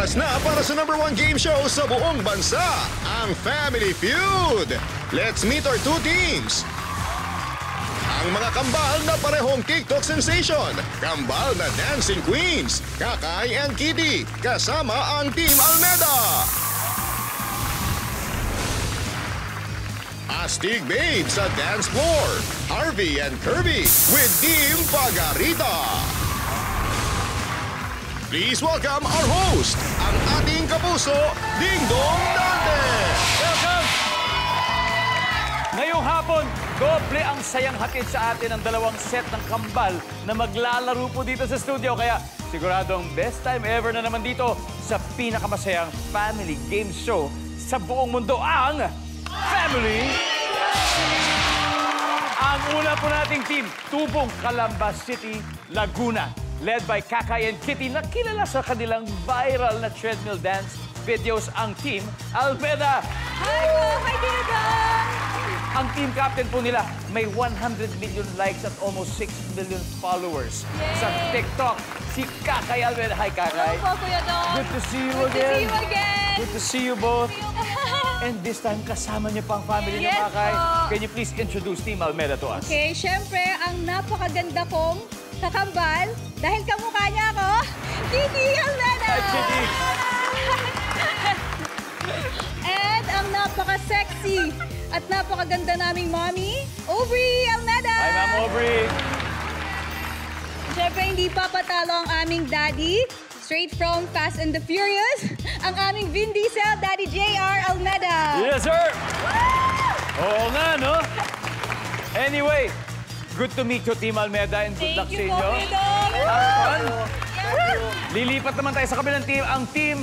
Oras na para sa number one game show sa buong bansa, ang Family Feud. Let's meet our two teams. Ang mga kambal na parehong TikTok sensation. Kambal na Dancing Queens, Kakay and Kitty, kasama ang Team Almeda. Astig Babes sa dance floor. Harvey and Kirby with Team Pagarita. Please welcome our host, ang ating kapuso, Ding Dong Dante. Welcome! Ngayong hapon, doble ang sayang hatid sa atin ang dalawang set ng kambal na maglalaro po dito sa studio. Kaya siguradong best time ever na naman dito sa pinakamasayang family game show sa buong mundo, ang Family ang una po nating team, Tubong Calamba City, Laguna. Led by Kakay and Kitty na kilala sa kanilang viral na treadmill dance videos ang team Almeda. Hi po! Hi, Dinadang! Ang team captain po nila may 100 million likes at almost 6 million followers Yay! sa TikTok. Si Kakay Almeda. Hi, Hello Kakay. po, Kuya Dong! Good to see you Good to again. see you again! Good to see you both. And this time, kasama niyo pa ang family Yes Kakay. po. Can you please introduce Team Almeda to us? Okay, syempre, ang napakaganda kong kakambal, dahil kamukha niya ako, Kitty Almeda! Hi, Kitty. And ang napaka-sexy at napakaganda naming mommy, Aubrey Almeda! Hi, Ma'am Aubrey. Syempre, hindi papatalo ang aming daddy. Straight from Fast and the Furious, ang aming Vin Diesel, Daddy JR Almeda. Yes, sir! Oo nga, no? Anyway, good to meet you, Team Almeda, and good luck Thank sa you po, inyo. Have fun. Yes. Lilipat naman tayo sa kabilang team, ang Team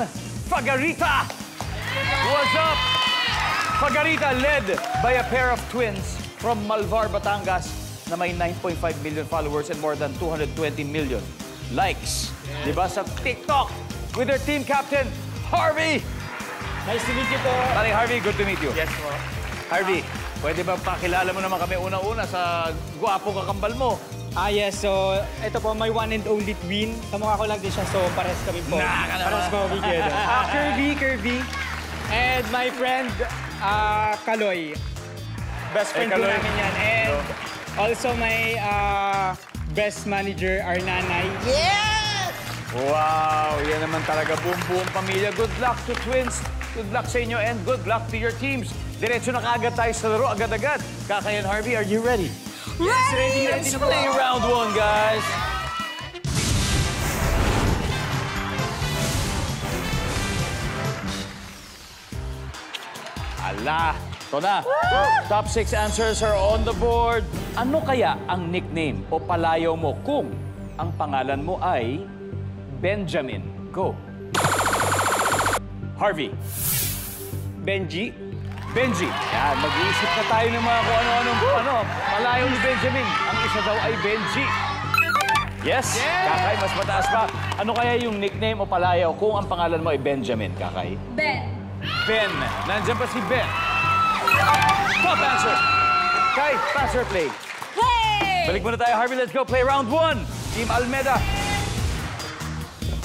Fagarita. What's up? Fagarita led by a pair of twins from Malvar, Batangas na may 9.5 million followers and more than 220 million likes. Di ba? Sa TikTok with their team captain, Harvey. Nice to meet you po. Paring Harvey, good to meet you. Yes po. Harvey, pwede ba pakilala mo naman kami una-una sa gwapo kakambal mo? Ah, yes. So, ito po, my one and only twin. Kamukha ko lang din siya, so pares kami po. Nah. Pares kami together. Ah, Kirby, Kirby. And my friend, ah, Kaloy. Best Hey, friend po Kaloy. namin yan. And also my ah, best manager, our nanay. Wow, yan naman talaga buong buong pamilya. Good luck to twins. Good luck sa inyo and good luck to your teams. Diretso na kaagad tayo sa laro, agad-agad. Kakayan Harvey, are you ready? Ready! Let's play round one, guys. Ala, ito na. Top six answers are on the board. Ano kaya ang nickname o palayaw mo kung ang pangalan mo ay Benjamin? Go. Harvey. Benji. Benji. Yan, mag-iisip na tayo ng mga kung ano-anong ano, malayo ni Benjamin. Ang isa daw ay Benji. Yes, Kakay, mas mataas pa. Ano kaya yung nickname o palayaw kung ang pangalan mo ay Benjamin, Kakay? Ben. Ben. Nandiyan pa si Ben. Top answer. Kay, pass or play? Balik muna tayo, Harvey. Let's go. Play round one. Team Almeda.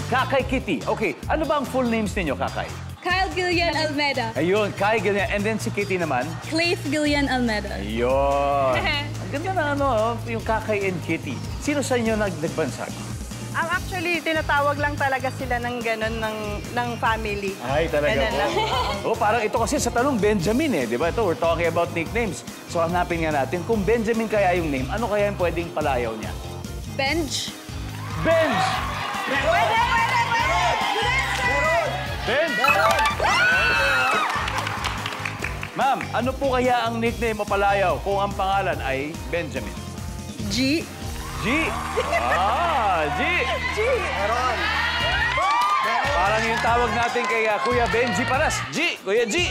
Kakay Kitty. Okay, ano ba ang full names ninyo, Kakay? Kyle Gillian Almeda. Ayun, Kai, ganyan. And then si Kitty naman. Claith Gillian Almeda. Ayun. Ang ganda na ano, oh, yung Kakay and Kitty. Sino sa inyo nag nagbansag? Actually, tinatawag lang talaga sila ng gano'n ng, ng family. Ay, talaga Ganun lang. po. oh, parang ito kasi sa tanong, Benjamin eh. Di ba? Ito, we're talking about nicknames. So, hanapin nga natin, kung Benjamin kaya yung name, ano kaya yung pwedeng palayaw niya? Benj. Benj! Pwede, pwede, pwede! Benj! Ma'am, ano po kaya ang nickname o palayaw kung ang pangalan ay Benjamin? G. G! Ah, G! G. Parang yung tawag natin kay ah, Kuya Benji Paras. G! Kuya G!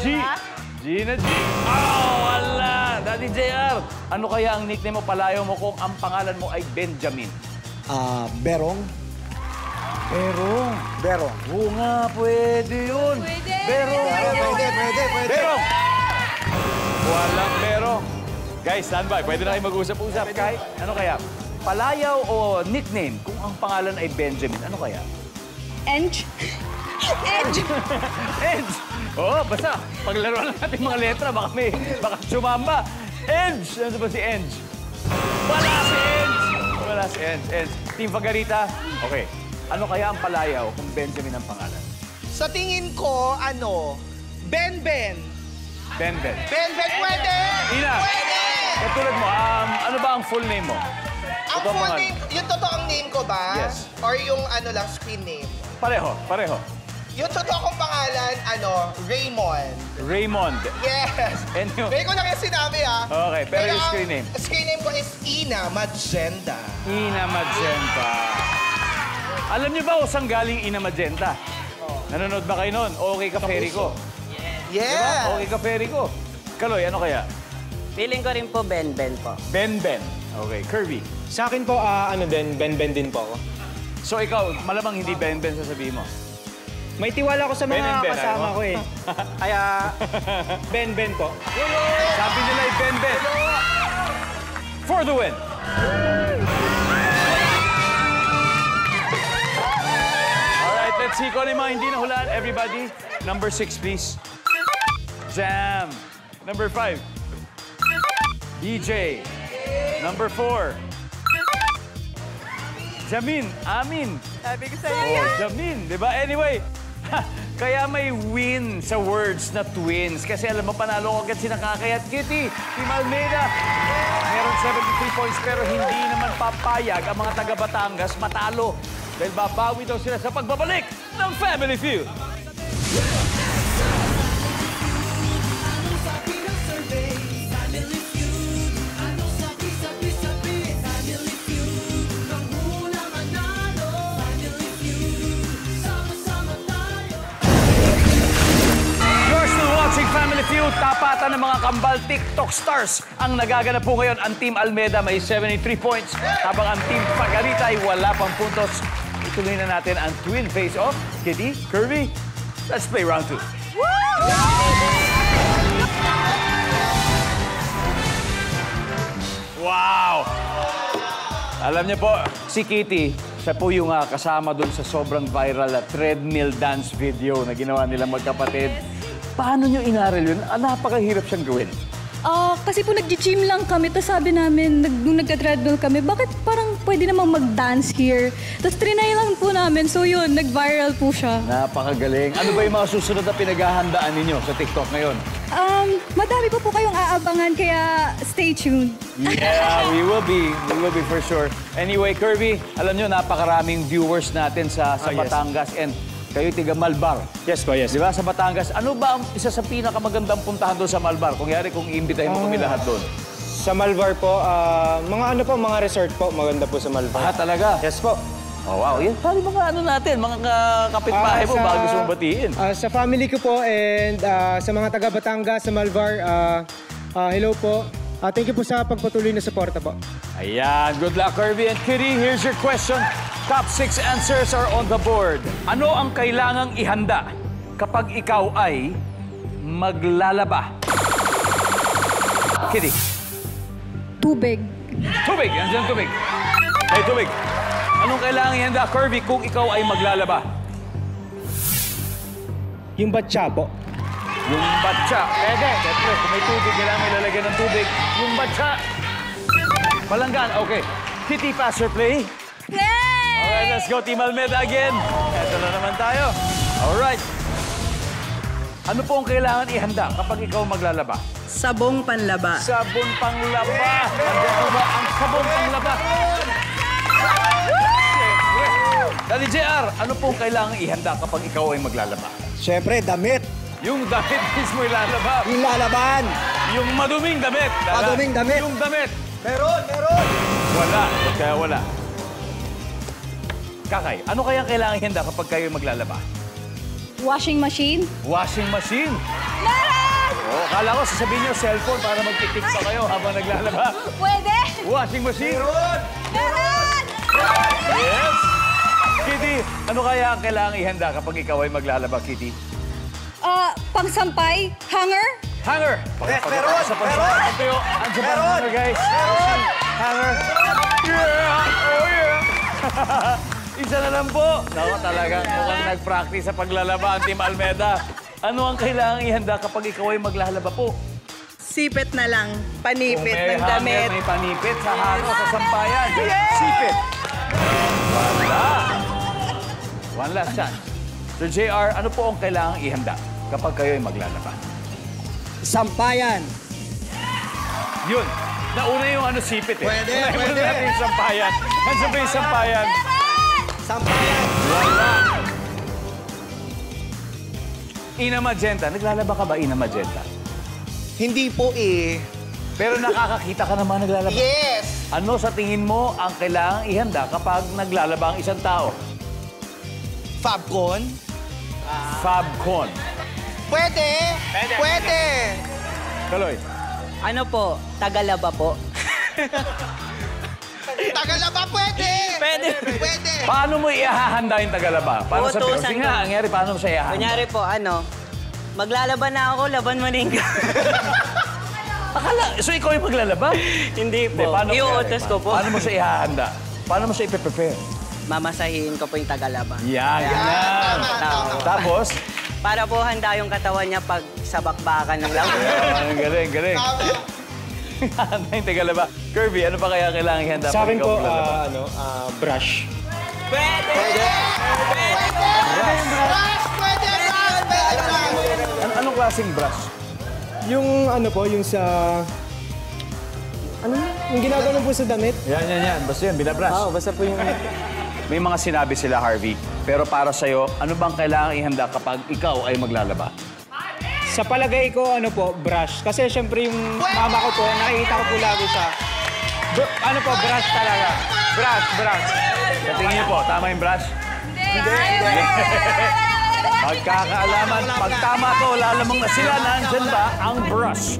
G! G na G. Oh, wala! Daddy JR, ano kaya ang nickname mo, palayaw mo kung ang pangalan mo ay Benjamin? Ah, Berong. Berong. Berong. Oo nga, pwede yun. Pwede. Berong. Pwede, pwede, pwede, pwede. Berong. Walang berong. Guys, standby. Pwede na kayo mag-usap-usap. Kay, ano kaya? Palayaw o nickname kung ang pangalan ay Benjamin, ano kaya? Ench. Edge. Edge! Oo, basta paglaro lang natin mga letra, baka may, baka sumamba. Edge! Ano ba si Edge? Wala si Edge! Wala si Edge. Edge. Team Fagarita, okay. Ano kaya ang palayaw kung Benjamin ang pangalan? Sa tingin ko, ano, Ben Ben. Ben Ben. Ben Ben pwede! Ina, Pwede! Katulad mo, um, ano ba ang full name mo? Ang Totoo full pangalan. name, yung totoong name ko ba? Yes. Or yung ano lang, screen name? Pareho, pareho. Yung totoo kong pangalan, ano, Raymond. Raymond. Yes! And yung- Hindi ko lang yung sinabi ah. Okay, pero yung ang screen name? Screen name ko is Ina Magenda. Ina Magenta. Alam niyo ba saan galing Ina Magenta? Nanonood ba kayo noon? Okay ka, Ferry ko. Yeah! Okay ka, Ferry ko. Kaloy, ano kaya? Feeling ko rin po Ben Ben po. Ben Ben. Okay, Kirby. Sa akin po, ah, ano din, Ben Ben din po ako. So ikaw, malamang hindi Ben Ben sasabihin mo. May tiwala ko sa Ben mga Ben, kasama ayaw mo? ko eh. Kaya, Ben Ben po. Sabi nila ay Ben Ben. For the win. Alright, let's see kung ano yung mga hindi nahulaan. Everybody, number six, please. Jam. Number five. DJ. Number four. Jamin. Amin. Sabi ko sa'yo. Oh, Jamin, di ba? Anyway, kaya may win sa words na twins. Kasi alam mo, panalo agad si Nakakayat Kitty, Team Almeida. Meron 73 points pero hindi naman papayag ang mga taga Batangas matalo. Dahil babawi daw sila sa pagbabalik ng Family Feud. You're Feud. Tapatan ng mga kambal TikTok stars. Ang nagaganap po ngayon, ang Team Almeda may 73 points, habang ang Team Pagarita ay wala pang puntos. Ituloy na natin ang twin face-off. Kitty, Kirby, let's play round two. Wow! Alam niyo po, si Kitty, siya po yung ah, kasama dun sa sobrang viral na treadmill dance video na ginawa nilang magkapatid. Paano niyo inaral yun? Ah, napakahirap siyang gawin. Ah, kasi po nag-gym lang kami, tapos sabi namin, nag, nung nagka-treadmill kami, bakit parang pwede namang mag-dance here? Tapos trinay lang po namin, so yun, nag-viral po siya. Napakagaling. Ano ba yung mga susunod na pinaghahandaan ninyo sa TikTok ngayon? Um, madami pa po kayong aabangan, kaya stay tuned. Yeah, we will be. We will be for sure. Anyway, Kirby, alam nyo, napakaraming viewers natin sa, sa Ah, yes. Batangas and kayo tiga Malbar. Yes po, yes. Di ba, sa Batangas, ano ba ang isa sa pinakamagandang puntahan doon sa Malbar? Kung yari, kung iimbitahin mo kami lahat doon. Sa Malvar po, ah, mga ano po, mga resort po, maganda po sa Ah, Malvar. talaga? Yes po. Oh, wow. Yan, pari mga ano natin, mga ka- kapitbahay Ah, mo, sa- baka gusto mong batiin. ah, sa family ko po and ah, sa mga taga Batangas, sa Malvar, ah, ah, hello po. Ah, thank you po sa pagpatuloy na suporta po. Ayan, good luck, Kirby and Kitty. Here's your question. Top six answers are on the board. Ano ang kailangang ihanda kapag ikaw ay maglalaba? Kitty, Tubig. tubig. Andiyan tubig. Hey, tubig. Anong kailangang ihanda, Kirby, kung ikaw ay maglalaba? Yung batya po. Yung batsa. Pwede. Siyempre, kung may tubig, kailangan may lalagyan ng tubig. Yung batsa. Palanggan. Okay. Kitty, pass or play? Alright, let's go Team Almeda again. Ito na naman tayo. Alright. Ano po ang kailangan ihanda kapag ikaw maglalaba? Sabong panlaba. Sabon panglaba. Po ba ang sabon panglaba? Dali JR, ano po ang kailangan ihanda kapag ikaw ay maglalaba? Siyempre, damit. Yung damit mismo ilalaba. Yung lalaban. Yung maduming damit. Dala. Maduming damit. Yung damit. Meron, meron. Wala. Kaya wala. Kakay, ano kaya kailangan ihanda kapag kayo maglalaba? Washing machine. Washing machine. Meron! Oh, kala ko sasabihin niyo cellphone para magtitik pa kayo habang naglalaba. Pwede! Washing machine. Meron! Yes. Kitty, ano kaya ang kailangan ihanda kapag ikaw ay maglalaba, Kitty? Ah, pangsampay, hanger. Hanger. Meron, meron. Meron. hanger, guys? Meron. Hanger. Yeah. Oh, yeah. Isa na lang po. Naku, talaga. Mukhang nag-practice sa paglalaba ang Team Almeda. Ano ang kailangang ihanda kapag ikaw ay maglalaba po? Sipit na lang, panipit Kung may ng hanger, damit. may panipit sa haro, sa sampayan. Sipit. Wala. One last chance. Sir JR, ano po ang kailangang ihanda kapag kayo ay maglalaba? Sampayan. Yun. Nauna yung ano sipit eh. Pwede, Unahin muna pwede. natin yung sampayan. Ano ba yung sampayan? Sampayan. Wala. Ina Magenta. Naglalaba ka ba, Ina Magenta? Hindi po eh. Pero nakakakita ka naman naglalaba. Yes! Ano sa tingin mo ang kailangang ihanda kapag naglalaba ang isang tao? Fabcon? Fabcon. Pwede! Pwede! Kaloy. Ano po? Tagalaba po. Tagalaba pwede! Pwede. Pwede! Paano mo ihahanda yung tagalaba? Paano sa Uutusan Sige ko. nga, ang nangyari, paano mo siya ihahanda? Kunyari po, ano, maglalaban na ako, laban mo rin ka. Akala, so ikaw yung maglalaba? Hindi po. paano Iuutos mangyari? ko po. Paano mo siya ihahanda? Paano mo siya ipe-prepare? Mamasahin ko po yung tagalaba. Yan, yan. Tama. Tapos, Para po handa yung katawan niya pag sa bakbakan ng laban. ang galing, galing. Handa yung tagalaba. Kirby, ano pa kaya kailangan ihanda? Sa akin po, ah, ano, ah, brush. Pwede! Brush! Pwede! Brush! Pwede! Brush! An- anong klaseng brush? Yung ano po, yung sa... Ano? Yung ginagano po sa damit? Yan, yan, yan. Basta yan, binabrush. Oo, basta po yung... May mga sinabi sila, Harvey. Pero para sa'yo, ano bang kailangan ihanda kapag ikaw ay maglalaba? Sa palagay ko, ano po, brush. Kasi syempre yung mama ko po, nakikita ko po lagi siya. Br- ano po, brush talaga. Brush, brush. Sa tingin niyo po, tama yung brush? Pagkakaalaman, pag tama to, lalamang na sila, nandyan ba ang brush?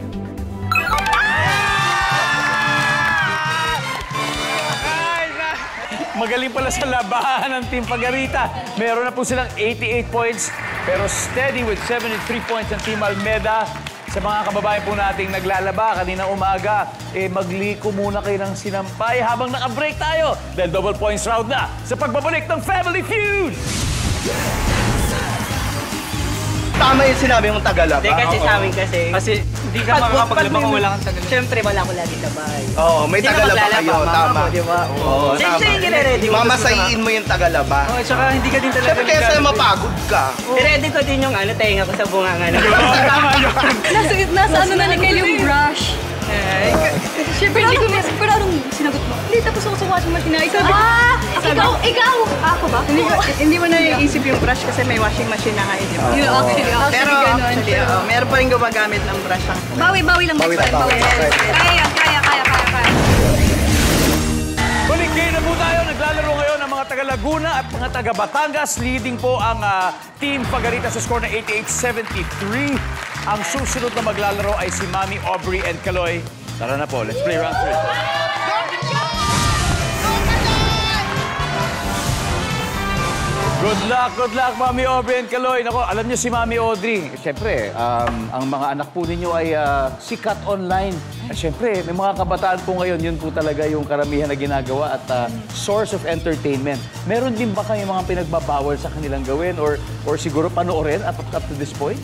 Magaling pala sa labahan ng Team Pagarita. Meron na po silang 88 points, pero steady with 73 points ang Team Almeda. Sa mga kababayan po nating naglalaba kanina umaga, eh magliko muna kayo ng sinampay habang naka-break tayo. Dahil double points round na sa pagbabalik ng Family Feud! Tama yung sinabi mong Tagalaba. Hindi kasi sa amin kasi. Kasi hindi ka makakapaglaba kung wala kang tagalaba. Siyempre, wala ko lagi sa bahay. Oo, may Tagalaba kayo. Tama. mo, di ba? Oo, Siyempre, tama. yung nire-ready mo. Mamasahiin mo yung Tagalaba. Oh, tsaka hindi ka din talaga Siyempre kaya sa'yo mapagod ka. I-ready ko din yung ano, tenga ko sa bunganga na. Nasa, nasa ano na ni Kelly yung brush. Siyempre, hindi ko Pero anong sinagot mo? Hindi, tapos ako sa washing machine na. Ikaw, ah! Ikaw, ikaw! Ako ba? Hindi, ko, hindi mo na iisip yung brush kasi may washing machine na kayo, di ba? Yun, actually, actually, Pero ganun. actually, Pero, oo, meron pa rin gumagamit ng brush ang bawi, bawi lang. Bawi lang, bawi. Kaya kaya, kaya, kaya, kaya. Balik game na po tayo. Naglalaro ngayon ang mga taga Laguna at mga taga Batangas. Leading po ang ah, Team Pagarita sa score na 88-73. Ang susunod na maglalaro ay si Mami Aubrey and Kaloy. Tara na po, let's play round 3. Good luck, good luck, Mami Aubrey and Kaloy. Nako, alam niyo si Mami Audrey. Siyempre, um, ang mga anak po ninyo ay ah, sikat online. At Siyempre, may mga kabataan po ngayon, yun po talaga yung karamihan na ginagawa at ah, source of entertainment. Meron din ba kayo mga pinagbabawal sa kanilang gawin or, or siguro panoorin up, up to this point?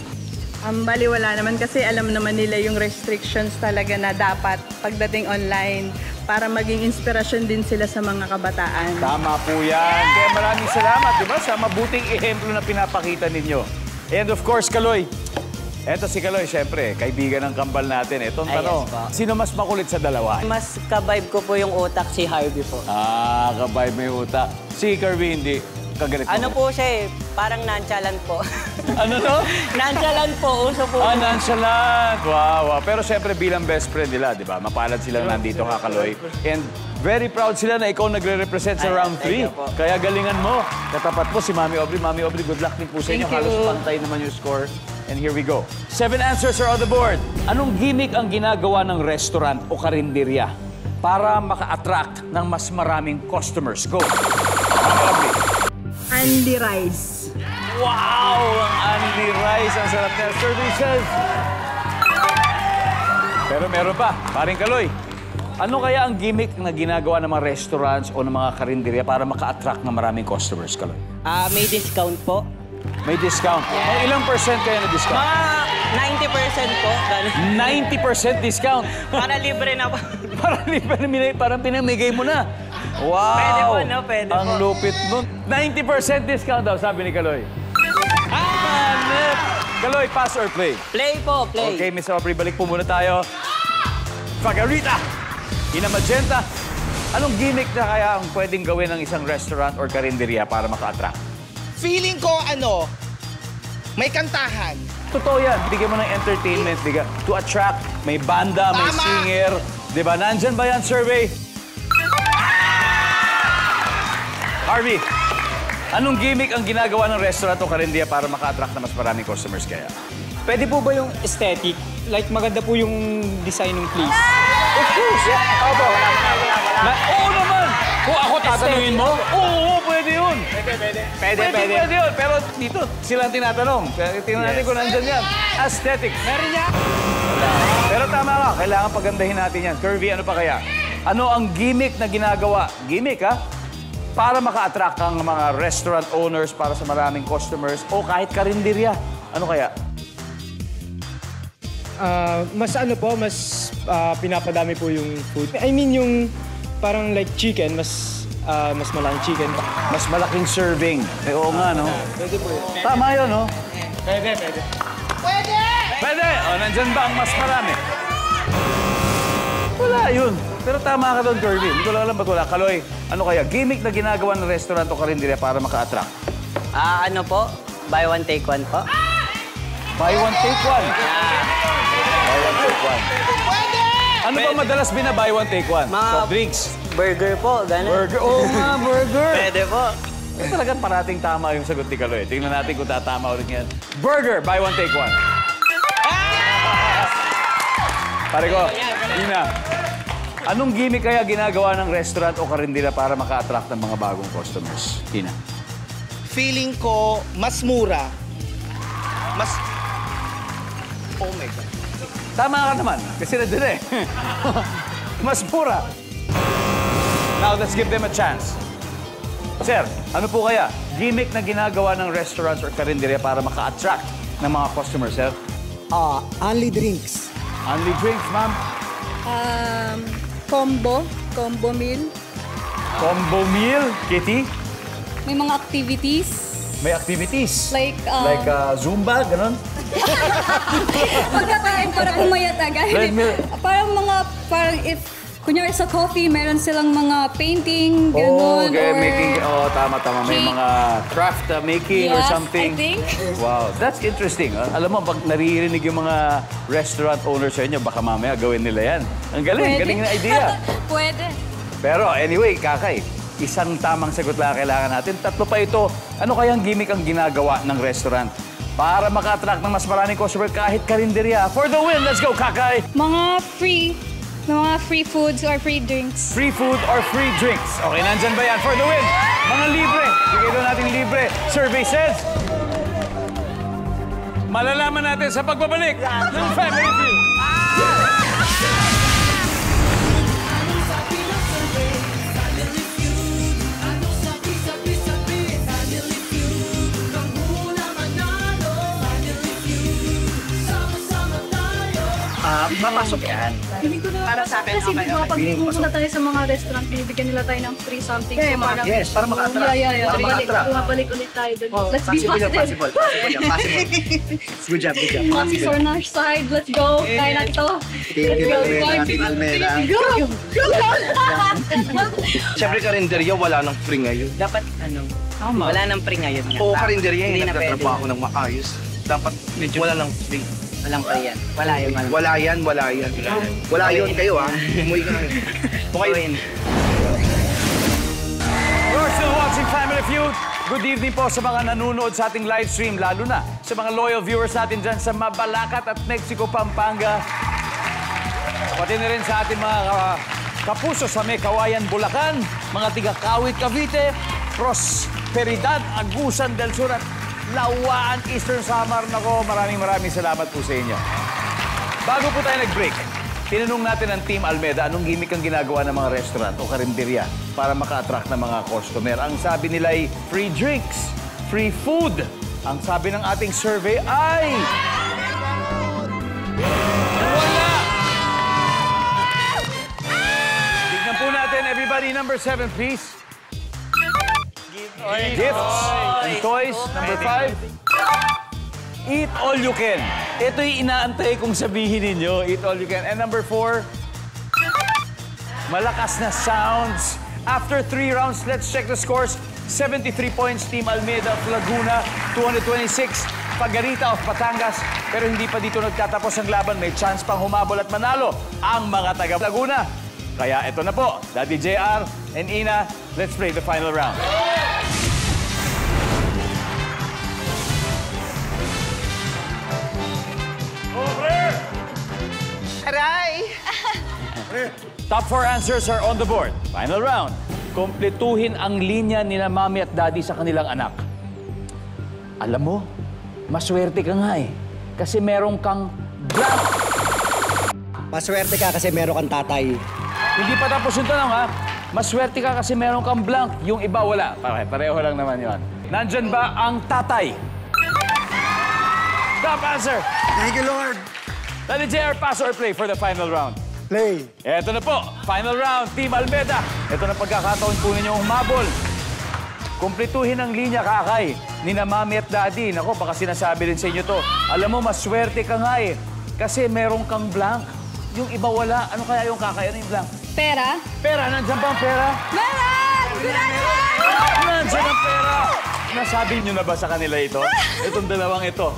Ang baliwala naman kasi alam naman nila yung restrictions talaga na dapat pagdating online para maging inspirasyon din sila sa mga kabataan. Tama po yan. Kaya maraming salamat, di ba, sa mabuting ehemplo na pinapakita ninyo. And of course, Kaloy. Eto si Kaloy, syempre, kaibigan ng kambal natin. Etong Ay, yes tanong, po. sino mas makulit sa dalawa? Mas ka-vibe ko po yung utak si Harvey po. Ah, kabay may utak. Si Kirby hindi. Kagalit mo. Ano po siya eh, parang nonchalant po. Ano to? nonchalant po, uso po. Ah, nonchalant. Wow, wow. Pero syempre bilang best friend nila, di ba? Mapalad silang nandito ka, Kaloy. And very proud sila na ikaw nagre-represent sa round thank 3. you po. Kaya galingan mo. Katapat mo si Mami Aubrey. Mami Aubrey, good luck din po sa inyo. Thank you. Halos pantay naman yung score. And here we go. Seven answers are on the board. Anong gimmick ang ginagawa ng restaurant o karinderya para maka-attract ng mas maraming customers? Go. Mami Aubrey. Andy Rice. Wow! Ang Andy Rice. Ang sarap na services. Pero meron pa. Paring Kaloy. Ano kaya ang gimmick na ginagawa ng mga restaurants o ng mga karinderya para maka-attract ng maraming customers, Kaloy? Ah, may discount po. May discount. Mga ilang percent kaya na discount? Mga 90% po. Ganun. 90% discount. Para libre na po. parang, parang, parang pinamigay mo na. Wow! Pwede po, no? Pwede Ang po. lupit nun. 90% discount daw, sabi ni Kaloy. Ah! Kaloy, pass or play? Play po, play. Okay, Miss Aubrey, balik po muna tayo. Fagarita! Ina Magenta, anong gimmick na kaya ang pwedeng gawin ng isang restaurant or karinderya para maka-attract? Feeling ko, ano, may kantahan. Totoo yan. Bigyan mo ng entertainment. Bigyan. To attract, may banda, may Tama. singer. Di ba? Nandyan ba yan, survey? Harvey, anong gimmick ang ginagawa ng restaurant o karinderya para maka-attract na mas maraming customers kaya? Pwede po ba yung aesthetic? Like maganda po yung design ng place. Of course! Yeah. Opo. Na, oo naman! Kung ako tatanungin mo, oo, oo, pwede yun. Pwede, pwede. Pwede, pwede. Pwede yun. Pero dito, sila ang tinatanong. Tingnan natin kung nandyan yan. Aesthetic. Meron niya? Pero tama ka, kailangan pagandahin natin yan. Curvy, ano pa kaya? Ano ang gimmick na ginagawa? Gimmick, ha? Para maka-attract ang mga restaurant owners para sa maraming customers o kahit karinderya. Ano kaya? Ah, mas ano po, mas ah, pinapadami po yung food. I mean yung parang like chicken, mas ah, mas malaking chicken. Mas malaking serving. Eh, oo nga, no? Pwede po yun. Tama yun, no? Pwede, pwede. Pwede! O, nandyan ba ang mas marami? Wala yun. Pero tama ka doon, Kirby. Hindi ko lang alam ba't wala. Kaloy, ano kaya? Gimmick na ginagawa ng restaurant o karinderya para maka-attract? Ah, ano po? Buy one, take one po. Buy one, take one. Buy one, take one. Ano ba madalas bina-buy one, take one? Mga- Soft drinks. Burger po, ganun. Burger. Oo nga, burger. Pwede po. Eh, talagang parating tama yung sagot ni Kaloy. Tingnan natin kung tatama ulit yan. Burger, buy one, take one. Pare ko, Ina, anong gimmick kaya ginagawa ng restaurant o karinderya para maka-attract ng mga bagong customers? Ina. Feeling ko, mas mura. Mas... Oh my God. Tama ka naman, kasi nandun eh. Mas mura. Now, let's give them a chance. Sir, ano po kaya gimmick na ginagawa ng restaurants or karinderya para maka-attract ng mga customers, sir? Ah, only drinks. Only drinks, ma'am. Um, combo, combo meal. Combo meal, Kitty. May mga activities. May activities. Like, um, Like uh, Zumba, ganun? Pagkakain para pumayat agad. Like parang mga, parang if, kunyari sa coffee, meron silang mga painting, Oh, gano'n. okay, or... making, oh, tama, tama. May cake. mga craft uh, making or Yes, something. I think. Wow, that's interesting. ah. alam mo, pag naririnig yung mga restaurant owners sa inyo, baka mamaya gawin nila yan. Ang galing, Pwede. galing na idea. Pwede. Pero anyway, Kakay, isang tamang sagot lang kailangan natin. Tatlo pa ito. Ano kayang gimmick ang ginagawa ng restaurant? Para maka-attract ng mas maraming customer kahit karinderya. For the win, let's go, Kakay! Mga free, mga free foods or free drinks. Free food or free drinks? Okay, nandyan ba yan? For the win! Mga libre! Bigay doon natin libre. Survey says... Malalaman natin sa pagbabalik ng Family Feud. Ah, papasok yan. Para sa akin, Kasi okay, diba, pag ko pumunta tayo sa mga restaurant, binibigyan nila tayo ng free something. Yeah, so parang, Yes, para maka-attract. Yeah, yeah, yeah. Para maka-attract. bumabalik ulit tayo dun. Let's be Possible yan, positive. possible. Possible yan, possible. Good job, good job. Mom's Possible. on our side. Let's go. Kaya natin to. Thank you, Let's go. Almera. Thank you, Almera. Go! Siyempre, karinderya, wala nang free ngayon. Dapat, ano, wala nang pre ngayon. nga. Oo, karinderya, Hindi yung na nagtatrabaho ng maayos. Dapat wala nang free. Walang pre yan. Wala yun. Walang Wala yan, wala yan. Wala yun kayo, ha? Umuwi ka. Kayo, You're still watching Family Feud. Good evening po sa mga nanonood sa ating live stream, lalo na sa mga loyal viewers natin dyan sa Mabalacat at Mexico, Pampanga. Pati na rin sa ating mga ka- kapuso sa May Kawayan, Bulacan, mga tiga Kawit, Cavite, Prosperidad, Agusan del Sur at Lawaan, Eastern Samar. Nako, maraming maraming salamat po sa inyo. Bago po tayo nag-break, Tinanong natin ang Team Almeda anong gimmick ang ginagawa ng mga restaurant o karinderya para maka-attract ng mga customer. Ang sabi nila ay free drinks, free food. Ang sabi ng ating survey ay... Wala! Tignan po natin, everybody, number seven, please. Gifts and toys. Number five. Eat all you can. Ito'y inaantay kong sabihin ninyo. Eat all you can. And number four, malakas na sounds. After three rounds, let's check the scores. 73 points, Team Almeida of Laguna. 226, Pagarita of Batangas. Pero hindi pa dito nagtatapos ang laban. May chance pang humabol at manalo ang mga taga Laguna. Kaya ito na po, Daddy JR and Ina, let's play the final round. Aray! Top four answers are on the board. Final round. Kompletuhin ang linya ni na mami at daddy sa kanilang anak. Alam mo, maswerte ka nga eh. Kasi meron kang blank. Maswerte ka kasi meron kang tatay. Hindi pa tapos yung tanong ha. Maswerte ka kasi meron kang blank. Yung iba wala. Pare, pareho lang naman yun. Nandyan ba ang tatay? Top answer. Thank you, Lord. Daddy JR, pass or play for the final round? Play. Eto na po, final round, Team Almeda. Ito na pagkakataon po ninyong humabol. Kumpletuhin ang linya, kakay, ni na mami at daddy. Nako, baka sinasabi rin sa inyo to. Alam mo, maswerte ka nga eh. Kasi meron kang blank. Yung iba wala. Ano kaya yung kakay? Ano yung blank? Pera? Pera, nandiyan ba ang pera? Meron! Nandiyan ang pera! Nasabi nyo na ba sa kanila ito? Itong dalawang ito.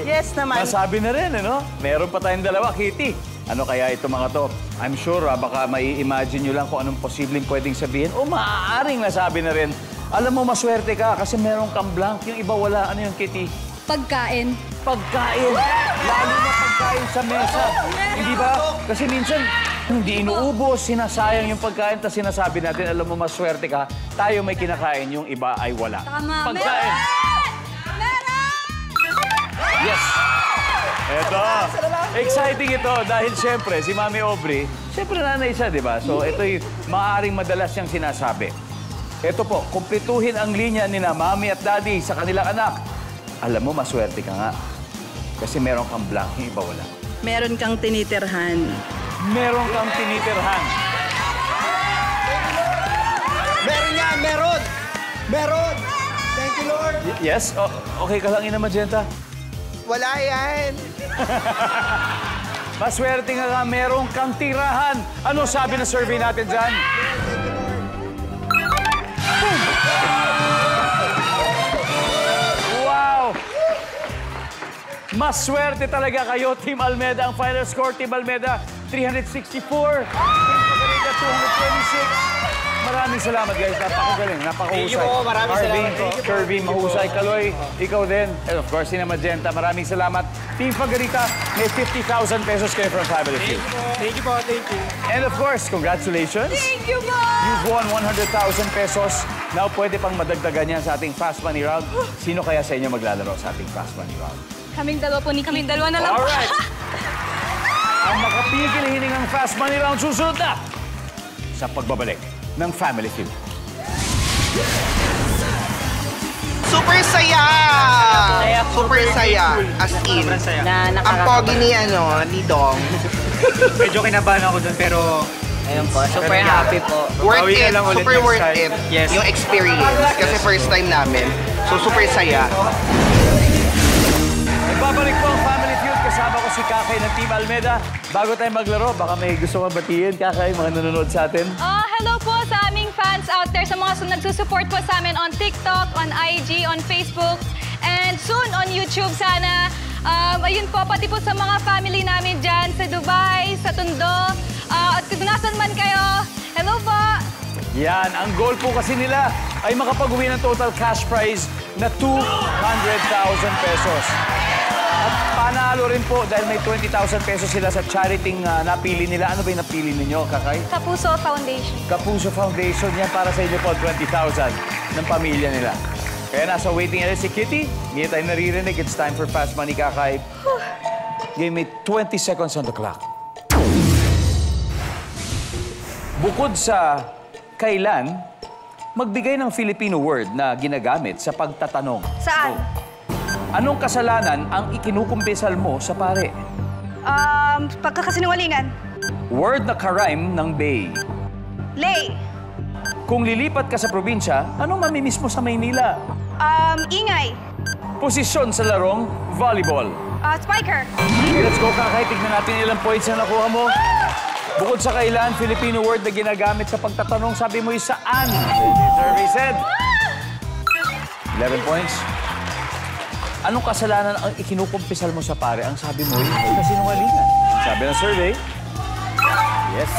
Yes naman. Nasabi na rin, ano? Meron pa tayong dalawa, Kitty. Ano kaya ito mga to? I'm sure ah, baka may imagine nyo lang kung anong posibleng pwedeng sabihin o maaaring nasabi na rin. Alam mo, maswerte ka kasi meron kang blank. Yung iba wala. Ano yung Kitty? Pagkain. Pagkain. Lalo na pagkain sa mesa. Hindi ba? Kasi minsan, hindi inuubos, sinasayang yung pagkain, tapos sinasabi natin, alam mo, maswerte ka, tayo may kinakain, yung iba ay wala. Tama. Pagkain. Yes. Eto. Exciting ito dahil siyempre si Mami Aubrey, siyempre nanay siya, di ba? So ito'y maaaring madalas siyang sinasabi. Ito po, kumpletuhin ang linya ni na Mami at Daddy sa kanilang anak. Alam mo, maswerte ka nga. Kasi meron kang blank, yung iba wala. Meron kang tinitirhan. Meron kang tinitirhan. Meron yan, meron! Meron! Thank you, Lord! Y- yes? O- okay ka lang, Ina Magenta? Wala yan. Maswerte nga nga, meron kang tirahan. Ano sabi ng survey natin dyan? Wow! Maswerte talaga kayo, Team Almeda. Ang final score, Team Almeda, 364. Team Pagarita, 226. Maraming salamat, guys. Napakagaling, napakahusay. Thank you po, maraming Marvin, salamat. Kirby, mahusay. Kaloy, ikaw din. And of course, Sina Magenta, maraming salamat. Team Pagarita, may 50,000 pesos kayo from Family Feud. Thank you po, thank you. And of course, congratulations. Thank you po! You've won 100,000 pesos. Now, pwede pang madagdagan yan sa ating Fast Money Round. Sino kaya sa inyo maglalaro sa ating Fast Money Round? Kaming dalawa po ni Kaming dalawa na lang po. Alright. Ang makapigil hiningang Fast Money Round susunod na sa pagbabalik ng Family Feud. Super saya! Super saya. As in. Na Ang nakaka- pogi ni, ano, ni Dong. Medyo kinabahan ako dun, pero Ayun po, super happy po. Worth Bawi na it. lang ulit Super next worth time. it. Yes. Yung experience. Kasi first time namin. So, super saya. Nagbabalik po ang Family Feud. Kasama ko si Kakay ng Team Almeda. Bago tayo maglaro, baka may gusto kang batiin, Kakay, mga nanonood sa atin. Ah, hello po fans out there, sa mga su- nagsusupport po sa amin on TikTok, on IG, on Facebook, and soon on YouTube sana. Um, ayun po, pati po sa mga family namin dyan sa Dubai, sa Tondo, ah, at kung nasan man kayo, hello po! Yan, ang goal po kasi nila ay makapag-uwi ng total cash prize na 200,000 pesos. Panalo rin po dahil may 20,000 pesos sila sa chariting uh, ah, napili nila. Ano ba yung napili ninyo, Kakay? Kapuso Foundation. Kapuso Foundation. Yan para sa inyo po, 20,000 ng pamilya nila. Kaya nasa waiting area si Kitty. Hindi tayo naririnig. It's time for Fast Money, Kakay. Give me 20 seconds on the clock. Bukod sa kailan, magbigay ng Filipino word na ginagamit sa pagtatanong. Saan? Go. Anong kasalanan ang ikinukumpisal mo sa pare? Um, pagkakasinungalingan. Word na karime ng Bay. Lay. Kung lilipat ka sa probinsya, anong mamimiss mo sa Maynila? Um, ingay. Posisyon sa larong volleyball. Uh, spiker. Let's go, Kakay. Tignan natin ilang points na nakuha mo. Bukod sa kailan, Filipino word na ginagamit sa pagtatanong, sabi mo saan. Survey said. 11 points. Anong kasalanan ang ikinukumpisal mo sa pare? Ang sabi mo, yung kasinungalingan. Sabi ng survey, yes.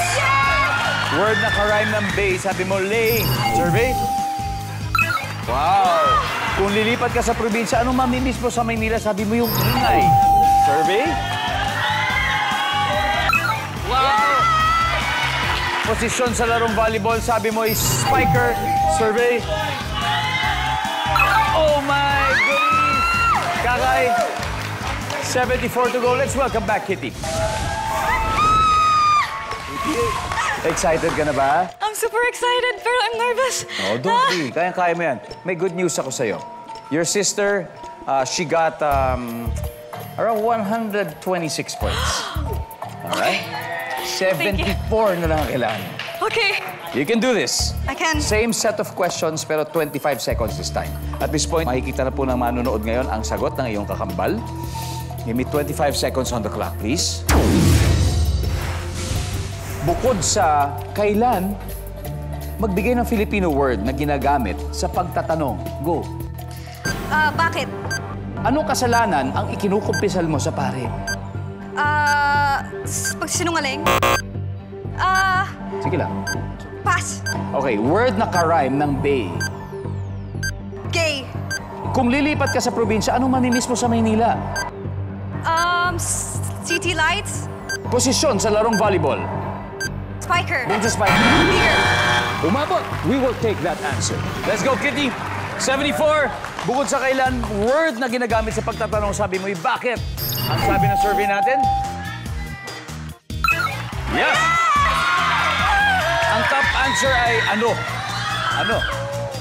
Word na karime ng bay, sabi mo, lay. Survey? Wow! Kung lilipat ka sa probinsya, anong mamimiss mo sa Maynila? Sabi mo yung ingay. Survey? Wow! Posisyon sa larong volleyball, sabi mo is spiker. Survey? Oh my goodness! Kakay, 74 to go. Let's welcome back, Kitty. Excited ka na ba? I'm super excited, pero I'm nervous. Oh, don't be. Kaya-kaya mo yan. May good news ako sa'yo. Your sister, uh, she got um, around 126 points. All right? 74 na lang ang kailangan. Okay, You can do this. I can. Same set of questions pero 25 seconds this time. At this point, makikita na po ng manonood ngayon ang sagot ng iyong kakambal. Give me 25 seconds on the clock, please. Bukod sa kailan, magbigay ng Filipino word na ginagamit sa pagtatanong. Go. Uh, bakit? Anong kasalanan ang ikinukumpisal mo sa pare? Uh, pagsinungaling? Ah, Sige lang. pass. Okay, word na karime ng Bay. Gay. Kung lilipat ka sa probinsya, anong mamimiss mo sa Maynila? Um, city lights? Posisyon sa larong volleyball. Spiker. Dun sa spike. Bigger. Umabot. We will take that answer. Let's go, Kitty. 74. Bukod sa kailan, word na ginagamit sa pagtatanong, sabi mo, bakit? Ang sabi ng survey natin? Yes! Top answer ay ano? Ano?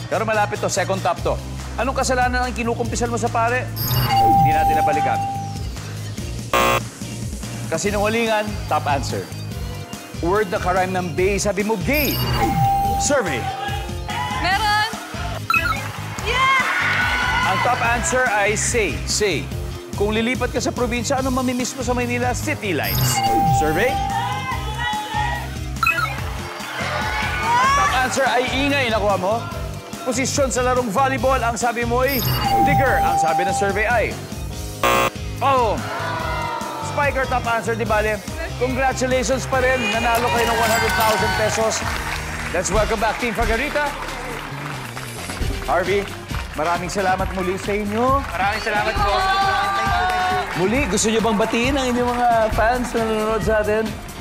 Pero malapit to, second top to. Anong kasalanan ang kinukumpisan mo sa pare? Hindi natin nabalikan. Kasinungalingan, top answer. Word na karime ng bay, sabi mo gay. Survey. Meron. Yeah! Ang top answer ay say. Say. Kung lilipat ka sa probinsya, ano mamimiss mo sa Maynila? City lights. Survey? Answer ay ingay. Nakuha mo? Posisyon sa larong volleyball. Ang sabi mo ay digger. Ang sabi ng survey ay... Oh! Spiker top answer, di bale? Congratulations pa rin. Nanalo kayo ng 100,000 pesos. Let's welcome back Team Fagarita. Harvey, maraming salamat muli sa inyo. Maraming salamat po. Muli, gusto niyo bang batiin ang inyong mga fans na nanonood sa atin?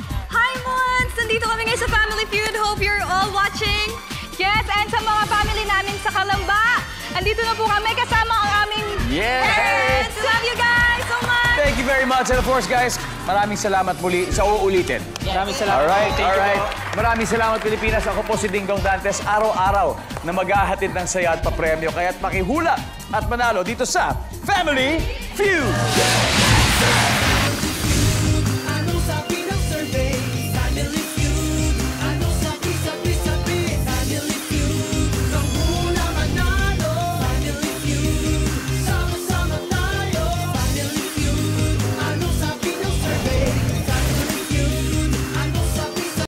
Nandito kami ngayon sa Family Feud. Hope you're all watching. Yes, and sa mga family namin sa Kalamba. Andito na po kami kasama ang aming Yes! parents. Love you guys so much! Thank you very much. And of course, guys, maraming salamat muli sa uulitin. Maraming salamat. Alright, Thank you alright. po. Maraming salamat, Pilipinas. Ako po si Dingdong Dantes. Araw-araw na maghahatid ng saya at papremyo. Kaya't makihula at manalo dito sa Family Feud!